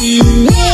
you.